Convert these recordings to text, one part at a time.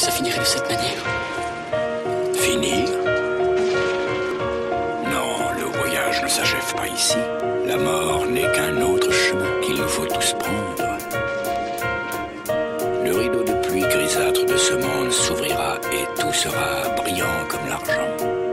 ça finirait de cette manière. Finir Non, le voyage ne s'achève pas ici. La mort n'est qu'un autre chemin qu'il nous faut tous prendre. Le rideau de pluie grisâtre de ce monde s'ouvrira et tout sera brillant comme l'argent.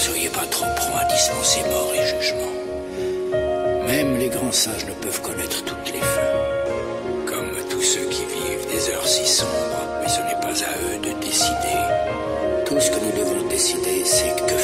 Soyez pas trop prompt à dispenser mort et jugement. Même les grands sages ne peuvent connaître toutes les fins. Comme tous ceux qui vivent des heures si sombres, mais ce n'est pas à eux de décider. Tout ce que nous devons décider, c'est que